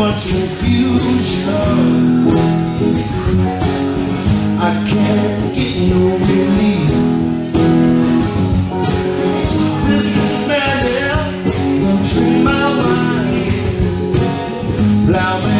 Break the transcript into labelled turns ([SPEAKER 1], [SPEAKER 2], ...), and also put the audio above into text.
[SPEAKER 1] much confusion. I can't get no relief. Businessman, they'll my mind. Plowman